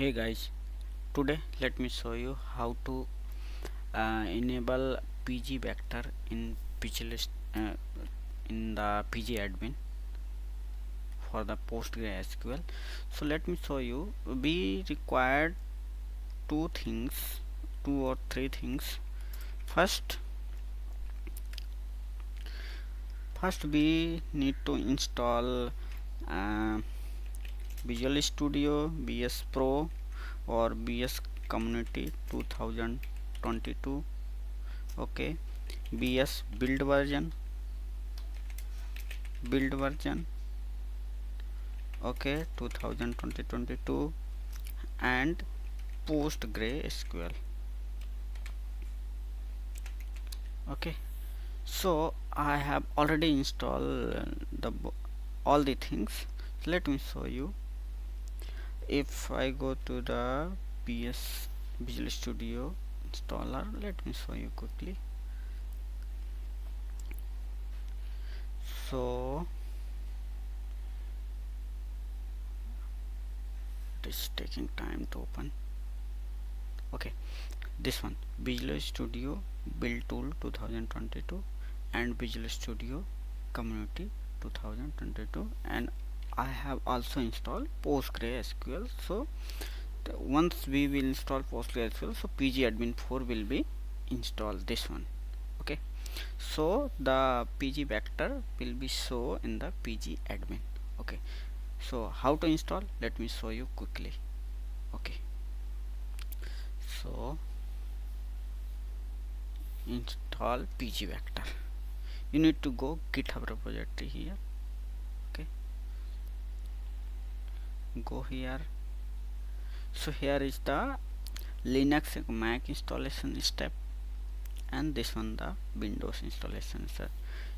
hey guys today let me show you how to uh, enable pg vector in PGList uh, in the pg admin for the PostgreSQL so let me show you. We required two things two or three things. First first we need to install uh, Visual Studio BS Pro or BS Community 2022 okay? BS build version build version okay? 2020 and PostgreSQL okay? So I have already installed the all the things. Let me show you if I go to the PS Visual Studio installer let me show you quickly. So it is taking time to open. Okay this one Visual Studio build tool 2022 and Visual Studio community 2022 and I have also installed PostgreSQL so once we will install PostgreSQL so pgadmin 4 will be installed this one okay? So the pg vector will be show in the pgadmin okay? So how to install? Let me show you quickly okay? So install pg vector. You need to go github repository here go here. So here is the linux mac installation step and this one the windows installation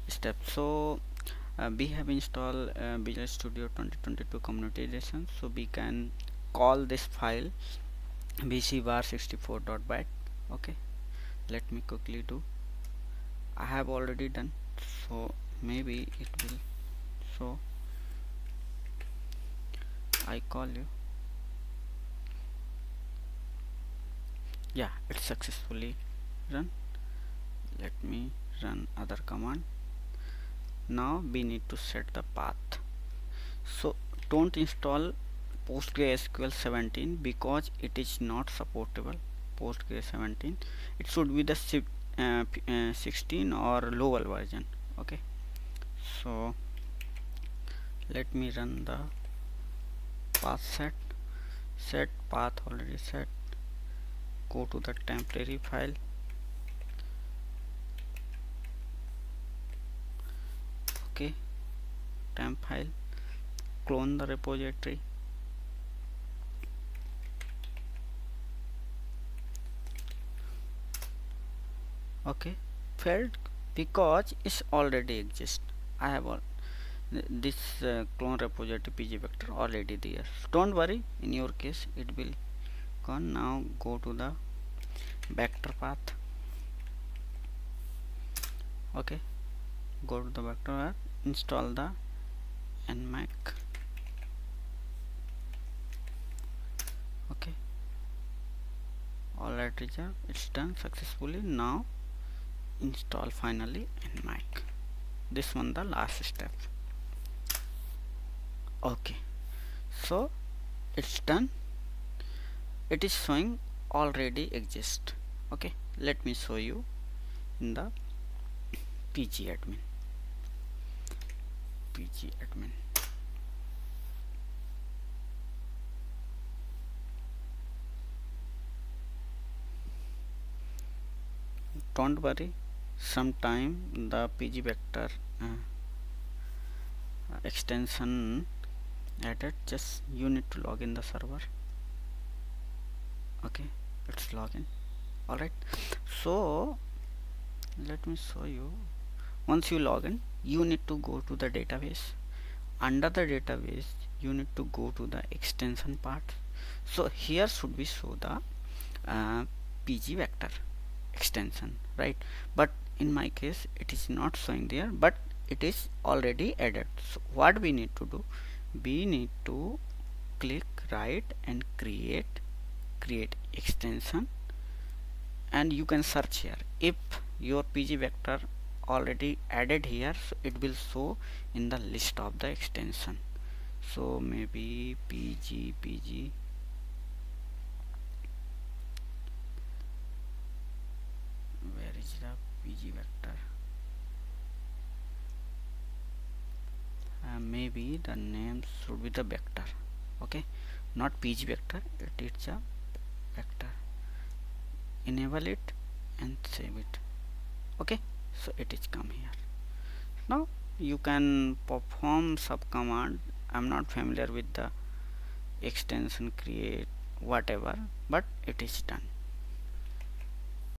step. So uh, we have installed uh, visual studio 2022 community edition so we can call this file vcvars64.bat okay. Let me quickly do. I have already done. So maybe it will so I call you. Yeah it's successfully run. Let me run other command. Now we need to set the path. So don't install PostgreSQL 17 because it is not supportable. PostgreSQL 17 it should be the uh, uh, 16 or lower version okay? So let me run the path set set path already set. Go to the temporary file. Okay. Temp file. Clone the repository. Okay. Failed because it's already exist. I have this uh, clone repository pg vector already there. So don't worry in your case it will gone now go to the vector path. Okay. Go to the vector path. Install the nmake okay. All right it's done successfully. Now install finally nmake this one the last step okay. So it's done. It is showing already exist. Okay. Let me show you in the pg admin. Pg admin. Don't worry. Sometime the pg vector uh, extension added just you need to log in the server. Okay let's log in. Alright so let me show you. Once you log in you need to go to the database. Under the database you need to go to the extension part. So here should be show the uh, pg vector extension right? But in my case it is not showing there but it is already added. So what we need to do we need to click right and create create extension. And you can search here. If your pg vector already added here so it will show in the list of the extension. So maybe pg pg where is the pg vector maybe the name should be the vector okay? Not pg vector it is a vector. Enable it and save it okay? So it is come here. Now you can perform sub command. I'm not familiar with the extension create whatever but it is done